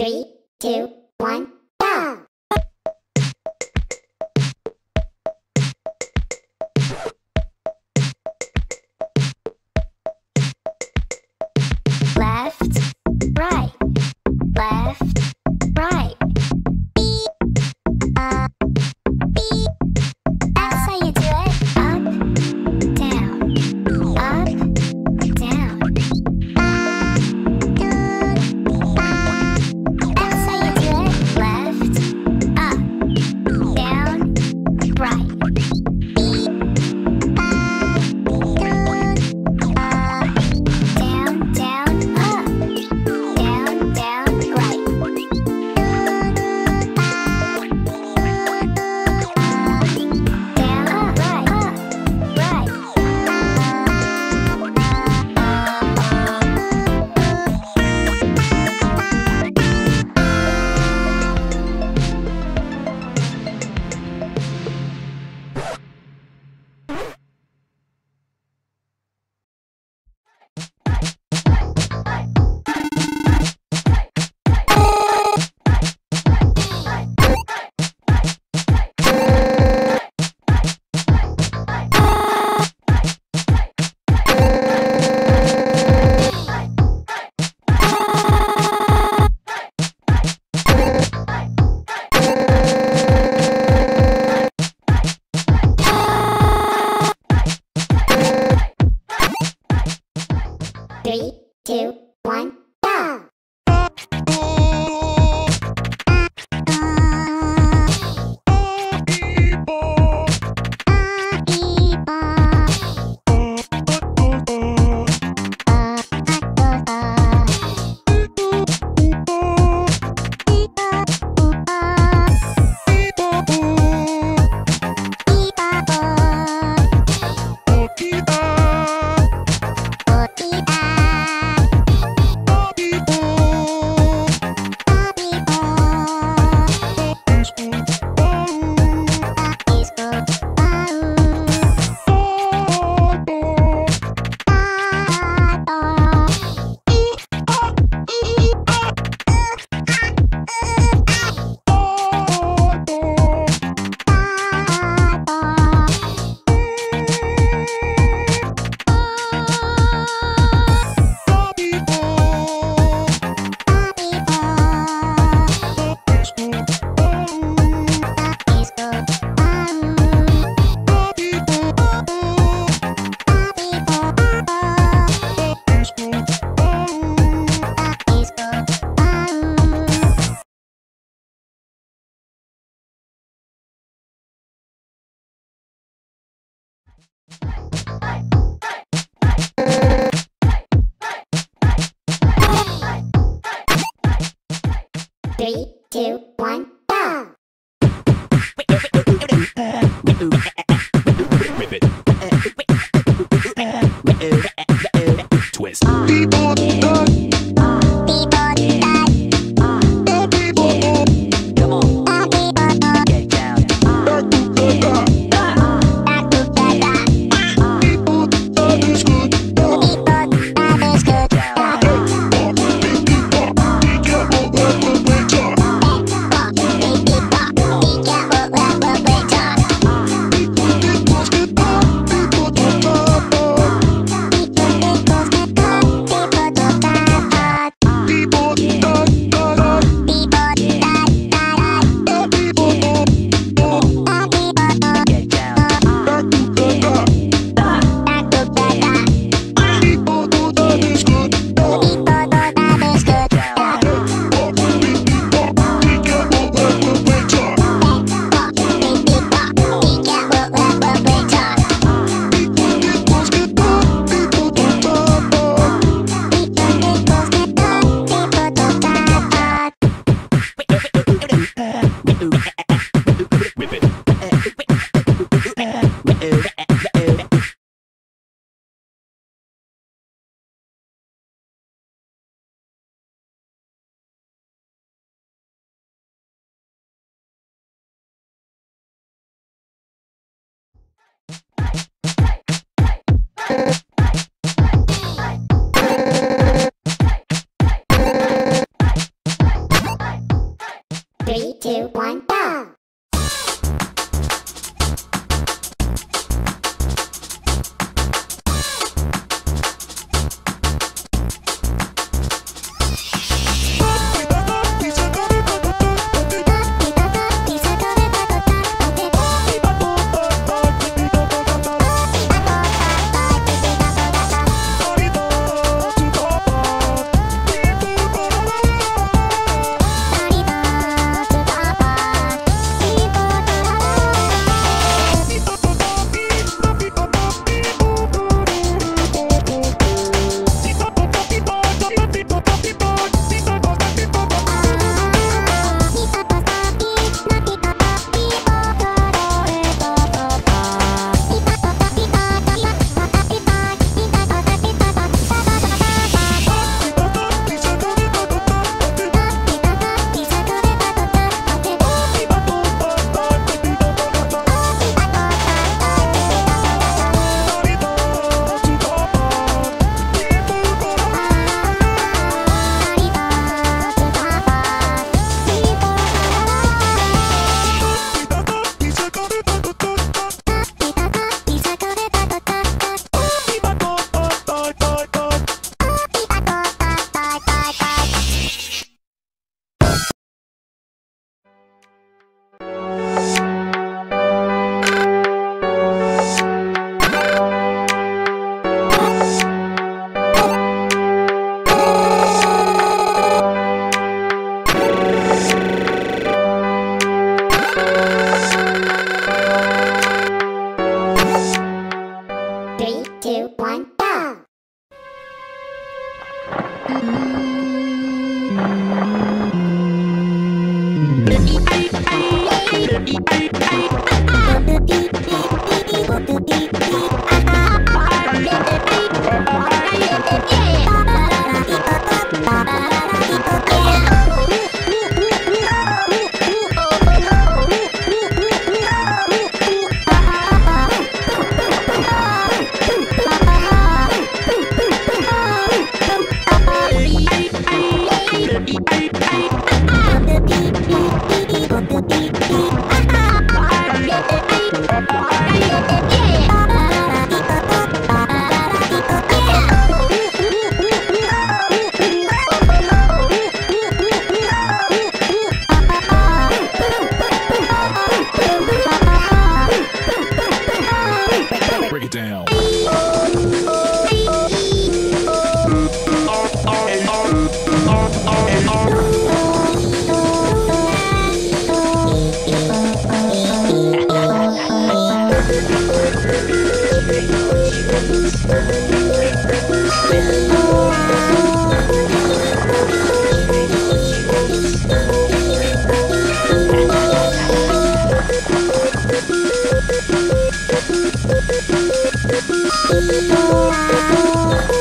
Three, two, one, Three, two, one, Three, one, go! Break Oh,